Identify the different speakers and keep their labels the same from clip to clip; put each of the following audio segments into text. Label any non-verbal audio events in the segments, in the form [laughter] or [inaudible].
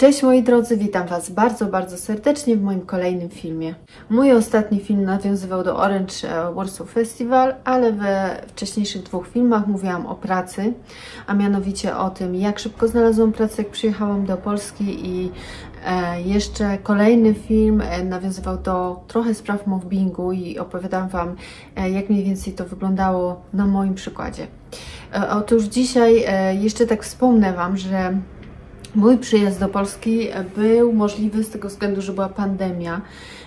Speaker 1: Cześć moi drodzy, witam Was bardzo, bardzo serdecznie w moim kolejnym filmie. Mój ostatni film nawiązywał do Orange e, Warsaw Festival, ale we wcześniejszych dwóch filmach mówiłam o pracy, a mianowicie o tym, jak szybko znalazłam pracę, jak przyjechałam do Polski i e, jeszcze kolejny film e, nawiązywał do trochę spraw mobbingu i opowiadam Wam, jak mniej więcej to wyglądało na moim przykładzie. Otóż dzisiaj jeszcze tak wspomnę Wam, że Mój przyjazd do Polski był możliwy z tego względu, że była pandemia,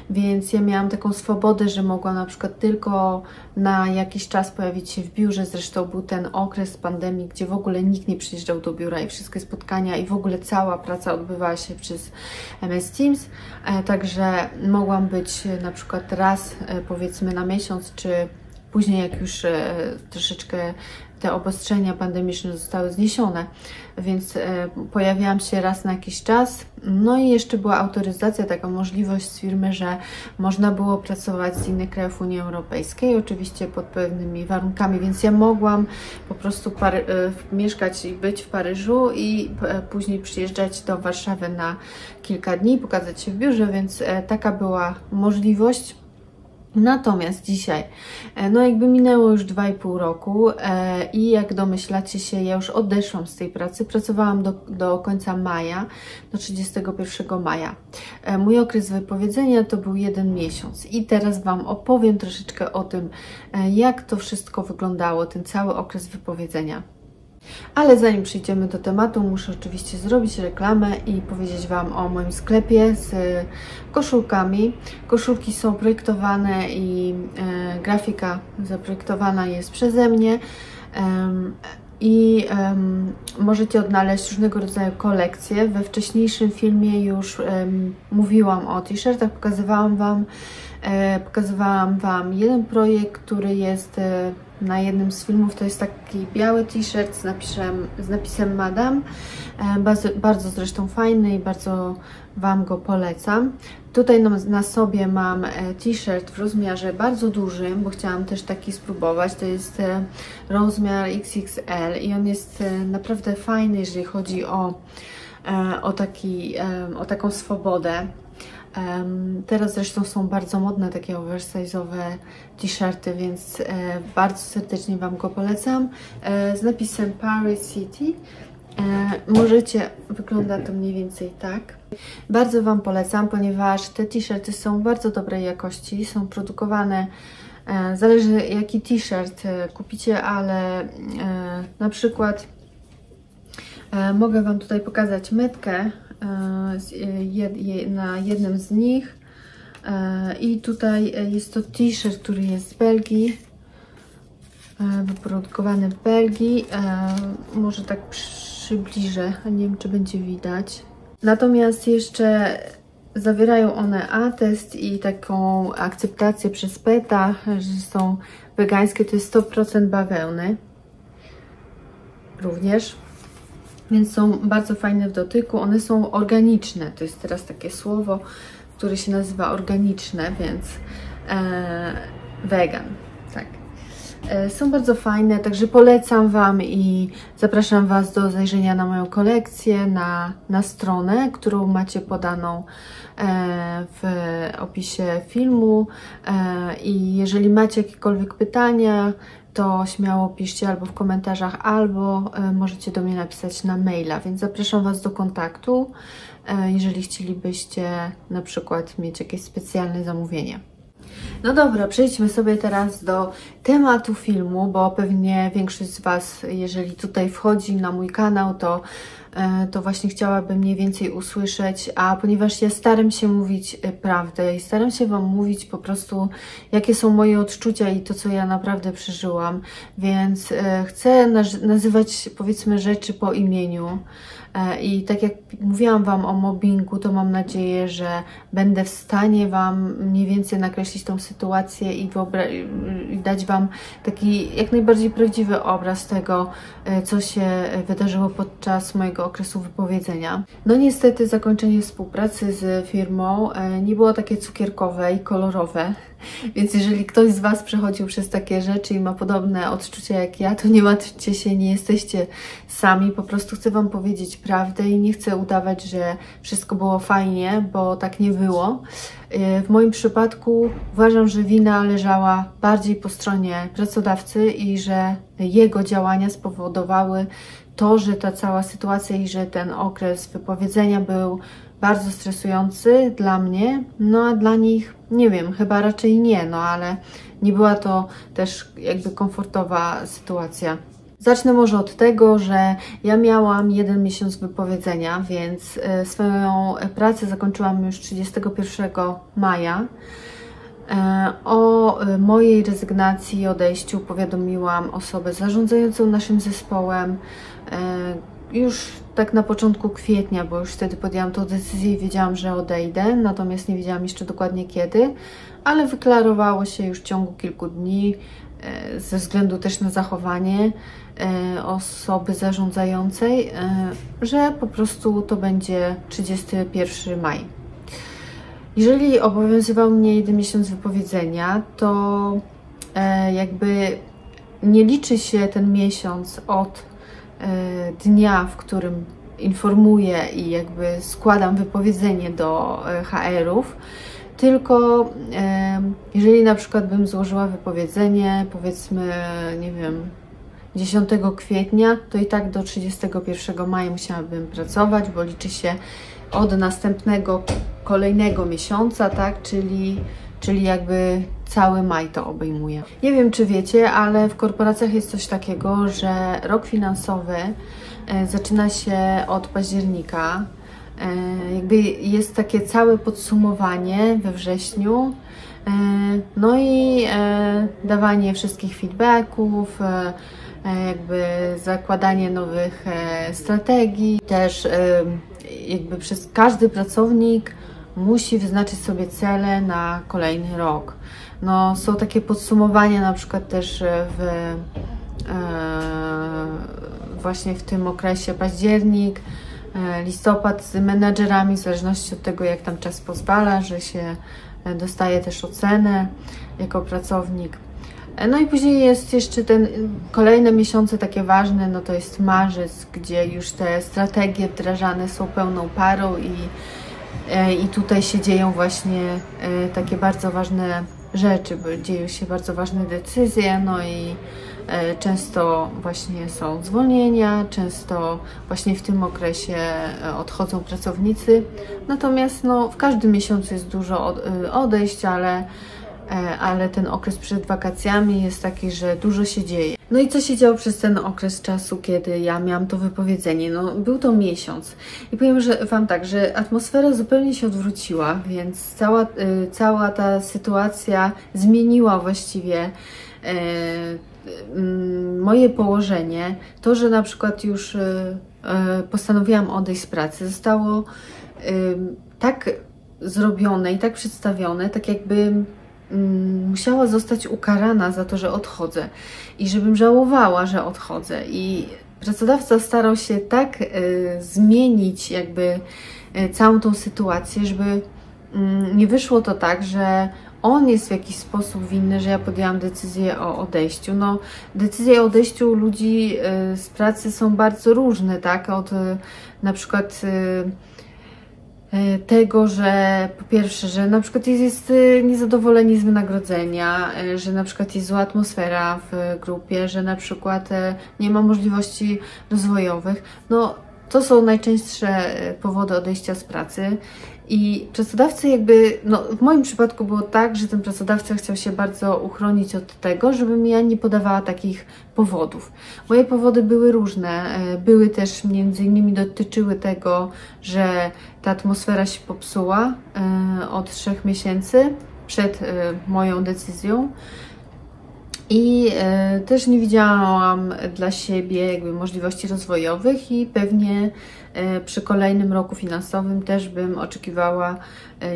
Speaker 1: więc ja miałam taką swobodę, że mogłam na przykład tylko na jakiś czas pojawić się w biurze. Zresztą był ten okres pandemii, gdzie w ogóle nikt nie przyjeżdżał do biura i wszystkie spotkania i w ogóle cała praca odbywała się przez MS Teams. E, także mogłam być na przykład raz e, powiedzmy na miesiąc, czy później jak już e, troszeczkę te obostrzenia pandemiczne zostały zniesione, więc e, pojawiałam się raz na jakiś czas. No i jeszcze była autoryzacja, taka możliwość z firmy, że można było pracować z innych krajów Unii Europejskiej, oczywiście pod pewnymi warunkami, więc ja mogłam po prostu e, mieszkać i być w Paryżu i e, później przyjeżdżać do Warszawy na kilka dni, pokazać się w biurze, więc taka była możliwość. Natomiast dzisiaj, e, no jakby minęło już 2,5 roku e, i jak domyślacie się, ja już odeszłam z tej pracy. Pracowałam do, do końca maja, do 31 maja. E, mój okres wypowiedzenia to był jeden miesiąc i teraz Wam opowiem troszeczkę o tym, e, jak to wszystko wyglądało, ten cały okres wypowiedzenia. Ale zanim przejdziemy do tematu, muszę oczywiście zrobić reklamę i powiedzieć Wam o moim sklepie z koszulkami. Koszulki są projektowane i e, grafika zaprojektowana jest przeze mnie. i możecie odnaleźć różnego rodzaju kolekcje. We wcześniejszym filmie już mówiłam o t-shirtach, pokazywałam Wam, pokazywałam Wam jeden projekt, który jest e, na jednym z filmów. To jest taki biały t-shirt z napisem, z napisem Madame. E, bardzo, bardzo zresztą fajny i bardzo Wam go polecam. Tutaj na, sobie mam e, t-shirt w rozmiarze bardzo dużym, bo chciałam też taki spróbować. To jest e, rozmiar XXL i on jest naprawdę fajny, jeżeli chodzi o, o, taki, o taką swobodę. Teraz zresztą są bardzo modne takie oversize'owe t-shirty, więc e, bardzo serdecznie Wam go polecam. E, z napisem Paris City. E, możecie, wygląda to mniej więcej tak. Bardzo Wam polecam, ponieważ te t-shirty są bardzo dobrej jakości, są produkowane Zależy jaki t-shirt kupicie, ale na przykład mogę Wam tutaj pokazać metkę na jednym z nich. E, I tutaj jest to t-shirt, który jest z Belgii, e, wyprodukowany w Belgii. E, może tak przybliżę, nie wiem czy będzie widać. Natomiast jeszcze zawierają one atest i taką akceptację przez PETA, że są wegańskie, to jest 100% bawełny również więc są bardzo fajne w dotyku. One są organiczne, to jest teraz takie słowo, które się nazywa organiczne, więc e, vegan, tak. E, są bardzo fajne, także polecam Wam i zapraszam Was do zajrzenia na moją kolekcję, na, na stronę, którą macie podaną e, w opisie filmu. E, I jeżeli macie jakiekolwiek pytania, to śmiało piszcie albo w komentarzach, albo e, możecie do mnie napisać na maila, więc zapraszam Was do kontaktu, e, jeżeli chcielibyście na przykład mieć jakieś specjalne zamówienie. No dobra, przejdźmy sobie teraz do tematu filmu, bo pewnie większość z Was, jeżeli tutaj wchodzi na mój kanał, to to właśnie chciałabym mniej więcej usłyszeć, a ponieważ ja staram się mówić e, prawdę i staram się Wam mówić po prostu, jakie są moje odczucia i to, co ja naprawdę przeżyłam, więc e, chcę nazywać powiedzmy rzeczy po imieniu. I tak jak mówiłam Wam o mobbingu, to mam nadzieję, że będę w stanie Wam mniej więcej nakreślić tą sytuację i, i dać Wam taki jak najbardziej prawdziwy obraz tego, co się wydarzyło podczas mojego okresu wypowiedzenia. No niestety zakończenie współpracy z firmą e, nie było takie cukierkowe i kolorowe, [laughs] więc jeżeli ktoś z Was przechodził przez takie rzeczy i ma podobne odczucia jak ja, to nie martwcie się, nie jesteście sami. Po prostu chcę Wam powiedzieć prawdę i nie chcę udawać, że wszystko było fajnie, bo tak nie było. E, w moim przypadku uważam, że wina leżała bardziej po stronie pracodawcy i że jego działania spowodowały to, że ta cała sytuacja i że ten okres wypowiedzenia był bardzo stresujący dla mnie, no a dla nich nie wiem, chyba raczej nie, no ale nie była to też jakby komfortowa sytuacja. Zacznę może od tego, że ja miałam jeden miesiąc wypowiedzenia, więc e, swoją pracę zakończyłam już 31 maja. E, o e, mojej rezygnacji i odejściu powiadomiłam osobę zarządzającą naszym zespołem już tak na początku kwietnia, bo już wtedy podjęłam tę decyzję i wiedziałam, że odejdę, natomiast nie wiedziałam jeszcze dokładnie kiedy, ale wyklarowało się już w ciągu kilku dni ze względu też na zachowanie osoby zarządzającej, e, że po prostu to będzie 31 maj. Jeżeli obowiązywał mnie jeden miesiąc wypowiedzenia, to e, jakby nie liczy się ten miesiąc od dnia, w którym informuję i jakby składam wypowiedzenie do HR-ów, tylko jeżeli na przykład bym złożyła wypowiedzenie, powiedzmy, nie wiem, 10 kwietnia, to i tak do 31 maja musiałabym pracować, bo liczy się od następnego kolejnego miesiąca, tak, czyli, czyli jakby cały maj to obejmuje. Nie wiem, czy wiecie, ale w korporacjach jest coś takiego, że rok finansowy e, zaczyna się od października. E, jakby jest takie całe podsumowanie we wrześniu, e, no i dawanie wszystkich feedbacków, jakby zakładanie nowych e, strategii. Też e, jakby przez każdy pracownik musi wyznaczyć sobie cele na kolejny rok. No, są takie podsumowania na przykład też w właśnie w tym okresie październik, listopad z menedżerami, w zależności od tego, jak tam czas pozwala, że się dostaje też ocenę jako pracownik. No i później jest jeszcze ten kolejne miesiące takie ważne, no to jest marzec, gdzie już te strategie wdrażane są pełną parą i, e, i tutaj się dzieją właśnie e, takie bardzo ważne rzeczy, bo dzieją się bardzo ważne decyzje, no i e, często właśnie są zwolnienia, często właśnie w tym okresie odchodzą pracownicy. Natomiast no, w każdym miesiącu jest dużo odejść, ale E, ale ten okres przed wakacjami jest taki, że dużo się dzieje. No i co się działo przez ten okres czasu, kiedy ja miałam to wypowiedzenie? No, był to miesiąc. I powiem że, Wam tak, że atmosfera zupełnie się odwróciła, więc cała, y, cała ta sytuacja zmieniła właściwie e, y, moje położenie. To, że na przykład już y, postanowiłam odejść z pracy, zostało tak zrobione i tak przedstawione, tak jakby musiała zostać ukarana za to, że odchodzę i żebym żałowała, że odchodzę. I pracodawca starał się tak y, zmienić jakby y, całą tą sytuację, żeby y, nie wyszło to tak, że on jest w jakiś sposób winny, że ja podjęłam decyzję o odejściu. No, decyzje o odejściu ludzi y, z pracy są bardzo różne, tak? Od na przykład tego, że po pierwsze, że na przykład jest, jest e, niezadowolenie z wynagrodzenia, e, że na przykład jest zła atmosfera w grupie, że na przykład nie ma możliwości rozwojowych. No, to są najczęstsze powody odejścia z pracy i pracodawcy jakby, no w moim przypadku było tak, że ten pracodawca chciał się bardzo uchronić od tego, żebym ja nie podawała takich powodów. Moje powody były różne. E, były też między innymi dotyczyły tego, że ta atmosfera się popsuła e, od trzech miesięcy przed e, moją decyzją. I też nie widziałam dla siebie jakby możliwości rozwojowych i pewnie przy kolejnym roku finansowym też bym oczekiwała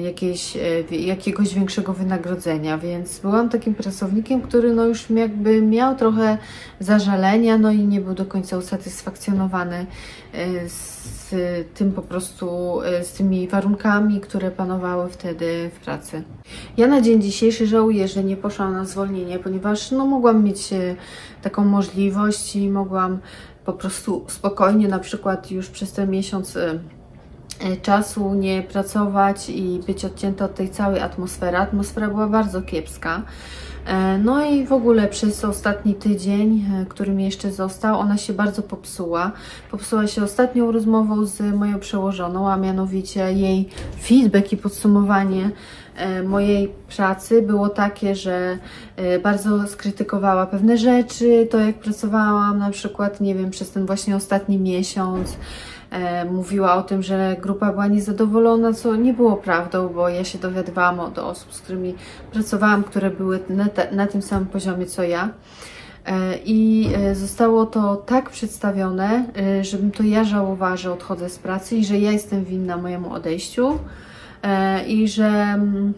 Speaker 1: jakieś, jakiegoś większego wynagrodzenia, więc byłam takim pracownikiem, który no już jakby miał trochę zażalenia, no i nie był do końca usatysfakcjonowany z tym po prostu, z tymi warunkami, które panowały wtedy w pracy. Ja na dzień dzisiejszy żałuję, że nie poszłam na zwolnienie, ponieważ no mogłam mieć taką możliwość i mogłam po prostu spokojnie na przykład już przez ten miesiąc y, y, czasu nie pracować i być odcięta od tej całej atmosfery. Atmosfera była bardzo kiepska. E, no i w ogóle przez ostatni tydzień, e, który mi jeszcze został, ona się bardzo popsuła. Popsuła się ostatnią rozmową z moją przełożoną, a mianowicie jej feedback i podsumowanie mojej pracy było takie, że bardzo skrytykowała pewne rzeczy, to jak pracowałam na przykład, nie wiem, przez ten właśnie ostatni miesiąc, e, mówiła o tym, że grupa była niezadowolona, co nie było prawdą, bo ja się dowiadywałam od osób, z którymi pracowałam, które były na, na tym samym poziomie co ja. E, I e, zostało to tak przedstawione, e, żebym to ja żałowała, że odchodzę z pracy i że ja jestem winna mojemu odejściu i że, mm,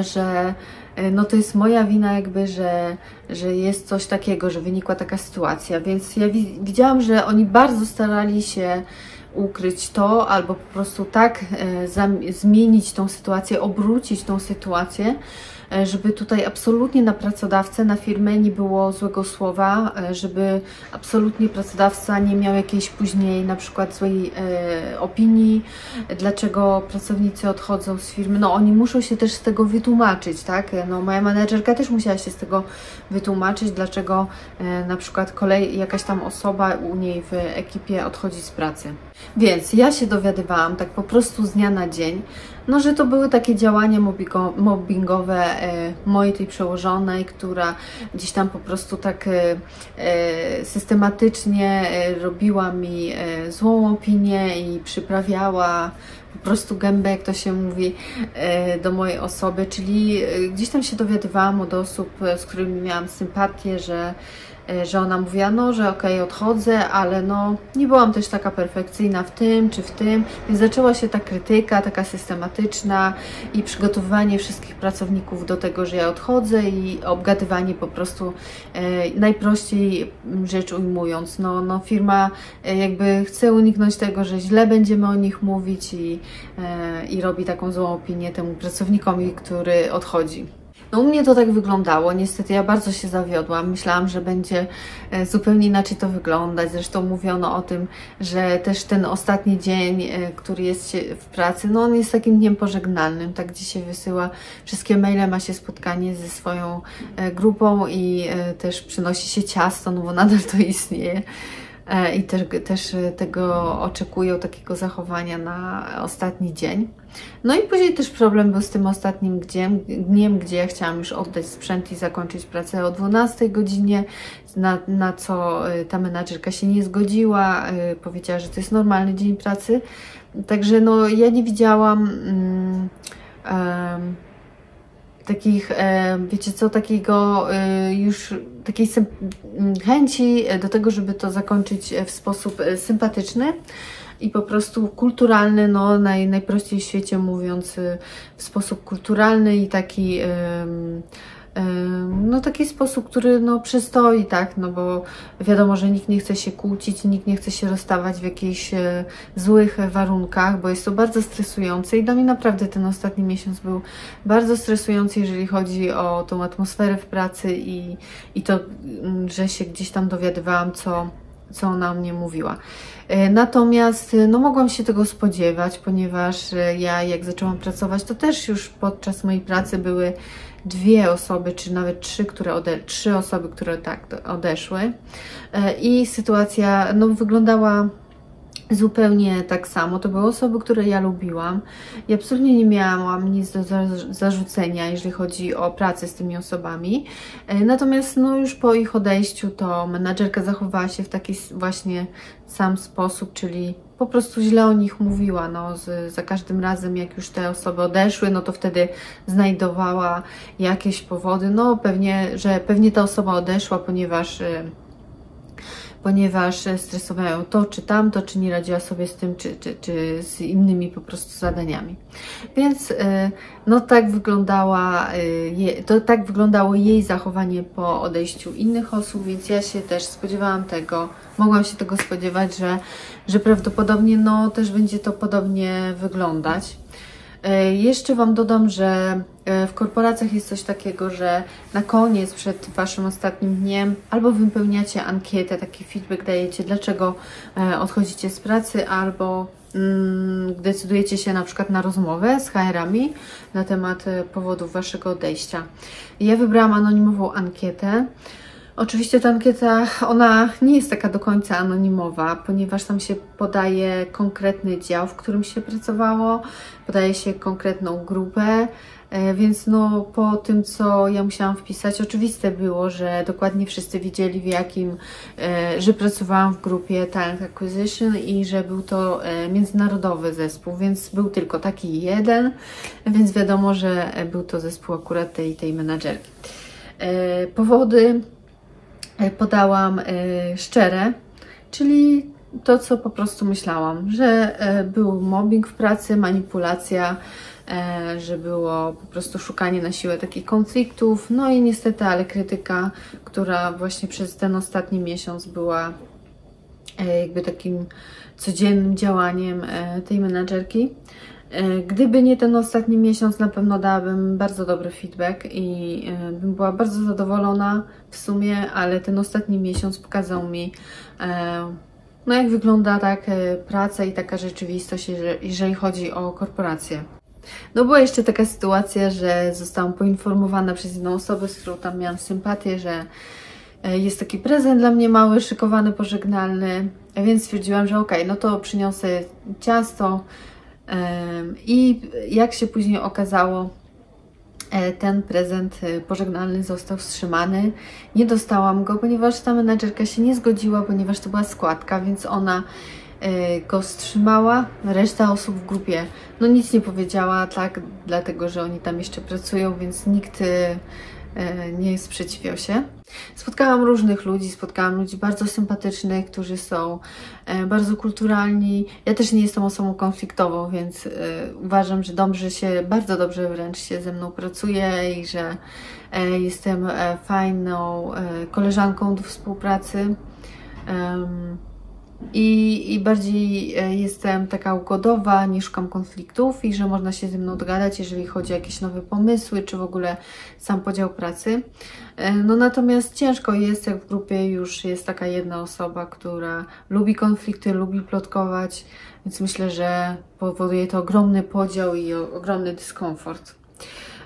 Speaker 1: że E, no to jest moja wina jakby, że, że jest coś takiego, że wynikła taka sytuacja, więc ja widziałam, że oni bardzo starali się ukryć to, albo po prostu tak e, zmienić tą sytuację, obrócić tą sytuację, E, żeby tutaj absolutnie na pracodawcę, na firmę nie było złego słowa, e, żeby absolutnie pracodawca nie miał jakiejś później na przykład złej e, opinii, dlaczego pracownicy odchodzą z firmy. No oni muszą się też z tego wytłumaczyć, tak? No moja menedżerka też musiała się z tego wytłumaczyć, dlaczego e, na przykład kolej, jakaś tam osoba u niej w ekipie odchodzi z pracy. Więc ja się dowiadywałam tak po prostu z dnia na dzień, no, że to były takie działania mobbingowe e, mojej tej przełożonej, która gdzieś tam po prostu tak e, e, systematycznie robiła mi złą opinię i przyprawiała po prostu gębę, jak to się mówi, do mojej osoby, czyli gdzieś tam się dowiadywałam od osób, z którymi miałam sympatię, że że ona mówiła, no, że okej, okay, odchodzę, ale no, nie byłam też taka perfekcyjna w tym czy w tym, więc zaczęła się ta krytyka, taka systematyczna i przygotowywanie wszystkich pracowników do tego, że ja odchodzę i obgadywanie po prostu e, najprościej rzecz ujmując, no, no firma e, jakby chce uniknąć tego, że źle będziemy o nich mówić i, e, i robi taką złą opinię temu pracownikowi, który odchodzi. No u mnie to tak wyglądało. Niestety ja bardzo się zawiodłam. Myślałam, że będzie e, zupełnie inaczej to wyglądać. Zresztą mówiono o tym, że też ten ostatni dzień, e, który jest w pracy, no on jest takim dniem pożegnalnym. Tak dzisiaj wysyła wszystkie maile, ma się spotkanie ze swoją e, grupą i też przynosi się ciasto, no bo nadal to istnieje. E, i też, też tego oczekują, takiego zachowania na ostatni dzień. No i później też problem był z tym ostatnim dniem, dniem gdzie ja chciałam już oddać sprzęt i zakończyć pracę o 12 godzinie, na, na co e, ta menadżerka się nie zgodziła, e, powiedziała, że to jest normalny dzień pracy. Także no ja nie widziałam... Um, takich, wiecie co, takiego e, już takiej chęci do tego, żeby to zakończyć w sposób e, sympatyczny i po prostu kulturalny, no naj, najprościej w świecie mówiąc, w sposób kulturalny i taki no taki sposób, który no przystoi, tak, no bo wiadomo, że nikt nie chce się kłócić, nikt nie chce się rozstawać w jakichś e, złych warunkach, bo jest to bardzo stresujące i dla mnie naprawdę ten ostatni miesiąc był bardzo stresujący, jeżeli chodzi o tą atmosferę w pracy i, i to, mm, że się gdzieś tam dowiadywałam, co co ona o mnie mówiła. E, natomiast no, mogłam się tego spodziewać, ponieważ e, ja jak zaczęłam pracować, to też już podczas mojej pracy były dwie osoby, czy nawet trzy, które ode, trzy osoby, które tak odeszły. E, I sytuacja no, wyglądała zupełnie tak samo. To były osoby, które ja lubiłam i absolutnie nie miałam nic do zarzucenia, jeżeli chodzi o pracę z tymi osobami. E, natomiast no, już po ich odejściu to menadżerka zachowała się w taki właśnie sam sposób, czyli po prostu źle o nich mówiła. No, z, za każdym razem, jak już te osoby odeszły, no to wtedy znajdowała jakieś powody. No pewnie, że pewnie ta osoba odeszła, ponieważ ponieważ stresowają to czy tamto, czy nie radziła sobie z tym, czy, czy, czy z innymi po prostu zadaniami. Więc no tak wyglądała, to tak wyglądało jej zachowanie po odejściu innych osób, więc ja się też spodziewałam tego, mogłam się tego spodziewać, że, że prawdopodobnie no też będzie to podobnie wyglądać. E, jeszcze Wam dodam, że e, w korporacjach jest coś takiego, że na koniec, przed Waszym ostatnim dniem, albo wypełniacie ankietę, taki feedback dajecie, dlaczego e, odchodzicie z pracy, albo mm, decydujecie się na przykład na rozmowę z HR-ami na temat powodów Waszego odejścia. Ja wybrałam anonimową ankietę. Oczywiście ta ankieta, ona nie jest taka do końca anonimowa, ponieważ tam się podaje konkretny dział, w którym się pracowało, podaje się konkretną grupę, e, więc no po tym, co ja musiałam wpisać, oczywiste było, że dokładnie wszyscy wiedzieli w jakim, e, że pracowałam w grupie Talent Acquisition i że był to e, międzynarodowy zespół, więc był tylko taki jeden, więc wiadomo, że był to zespół akurat tej, tej menadżerki. Powody podałam e, szczere, czyli to, co po prostu myślałam, że e, był mobbing w pracy, manipulacja, że było po prostu szukanie na siłę takich konfliktów, no i niestety, ale krytyka, która właśnie przez ten ostatni miesiąc była jakby takim codziennym działaniem tej menadżerki. E, gdyby nie ten ostatni miesiąc, na pewno dałabym bardzo dobry feedback i e, bym była bardzo zadowolona w sumie, ale ten ostatni miesiąc pokazał mi, e, no jak wygląda tak praca i taka rzeczywistość, jeżeli chodzi o korporacje. No była jeszcze taka sytuacja, że zostałam poinformowana przez jedną osobę, z którą tam miałam sympatię, że jest taki prezent dla mnie mały, szykowany, pożegnalny, więc stwierdziłam, że okej, okay, no to przyniosę ciasto, i jak się później okazało, e, ten prezent e, pożegnalny został wstrzymany. Nie dostałam go, ponieważ ta menedżerka się nie zgodziła, ponieważ to była składka, więc ona e, go wstrzymała. Reszta osób w grupie no nic nie powiedziała, tak, dlatego że oni tam jeszcze pracują, więc nikt nie sprzeciwiał się. Spotkałam różnych ludzi, spotkałam ludzi bardzo sympatycznych, którzy są e, bardzo kulturalni. Ja też nie jestem osobą konfliktową, więc e, uważam, że dobrze się, bardzo dobrze wręcz się ze mną pracuje i że jestem fajną koleżanką do współpracy. I, I bardziej e, jestem taka ugodowa, nie szukam konfliktów i że można się ze mną dogadać, jeżeli chodzi o jakieś nowe pomysły, czy w ogóle sam podział pracy. E, no natomiast ciężko jest, jak w grupie już jest taka jedna osoba, która lubi konflikty, lubi plotkować, więc myślę, że powoduje to ogromny podział i ogromny dyskomfort.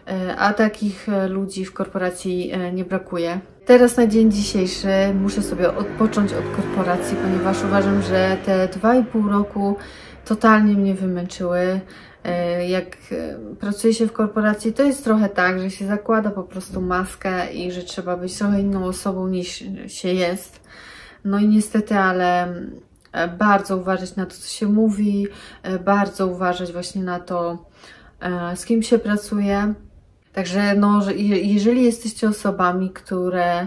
Speaker 1: E, a takich ludzi w korporacji nie brakuje. Teraz na dzień dzisiejszy muszę sobie odpocząć od korporacji, ponieważ uważam, że te dwa i pół roku totalnie mnie wymęczyły. E, jak e, pracuje się w korporacji, to jest trochę tak, że się zakłada po prostu maskę i że trzeba być trochę inną osobą niż się jest. No i niestety, ale e, bardzo uważać na to, co się mówi, bardzo uważać właśnie na to, z kim się pracuje. Także no, jeżeli jesteście osobami, które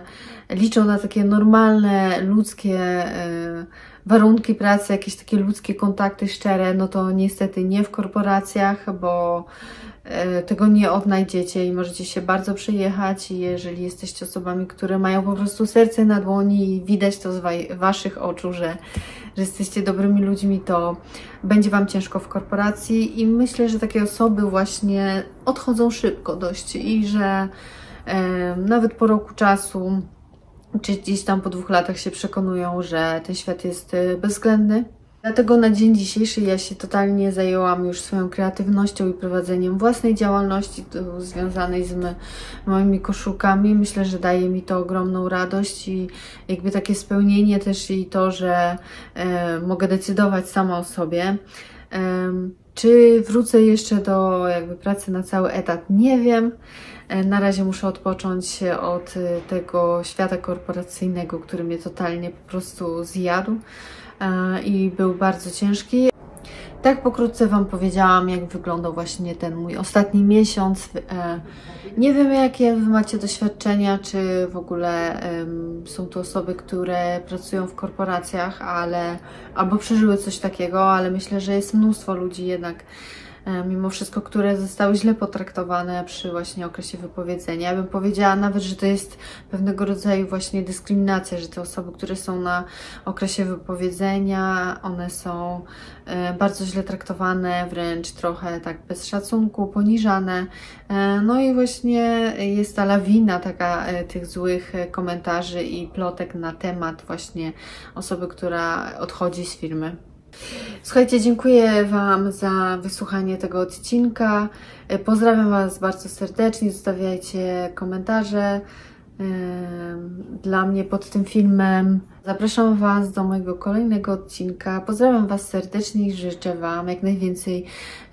Speaker 1: liczą na takie normalne, ludzkie e, warunki pracy, jakieś takie ludzkie kontakty szczere, no to niestety nie w korporacjach, bo tego nie odnajdziecie i możecie się bardzo przejechać. Jeżeli jesteście osobami, które mają po prostu serce na dłoni i widać to z Waszych oczu, że że jesteście dobrymi ludźmi, to będzie Wam ciężko w korporacji i myślę, że takie osoby właśnie odchodzą szybko dość i że e, nawet po roku czasu, czy gdzieś tam po dwóch latach się przekonują, że ten świat jest e, bezwzględny Dlatego na dzień dzisiejszy ja się totalnie zajęłam już swoją kreatywnością i prowadzeniem własnej działalności związanej z moimi koszulkami. Myślę, że daje mi to ogromną radość i jakby takie spełnienie też i to, że e, mogę decydować sama o sobie. Czy wrócę jeszcze do jakby pracy na cały etat? Nie wiem. E, na razie muszę odpocząć od tego świata korporacyjnego, który mnie totalnie po prostu zjadł i był bardzo ciężki. Tak pokrótce Wam powiedziałam, jak wyglądał właśnie ten mój ostatni miesiąc. E, nie wiem, jakie Wy macie doświadczenia, czy w ogóle są to osoby, które pracują w korporacjach, ale albo przeżyły coś takiego, ale myślę, że jest mnóstwo ludzi jednak mimo wszystko, które zostały źle potraktowane przy właśnie okresie wypowiedzenia. Ja bym powiedziała nawet, że to jest pewnego rodzaju właśnie dyskryminacja, że te osoby, które są na okresie wypowiedzenia, one są e, bardzo źle traktowane, wręcz trochę tak bez szacunku, poniżane. E, no i właśnie jest ta lawina taka tych złych komentarzy i plotek na temat właśnie osoby, która odchodzi z firmy. Słuchajcie, dziękuję Wam za wysłuchanie tego odcinka. Pozdrawiam Was bardzo serdecznie. Zostawiajcie komentarze dla mnie pod tym filmem. Zapraszam Was do mojego kolejnego odcinka. Pozdrawiam Was serdecznie i życzę Wam jak najwięcej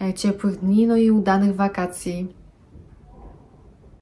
Speaker 1: e, ciepłych dni, no i udanych wakacji.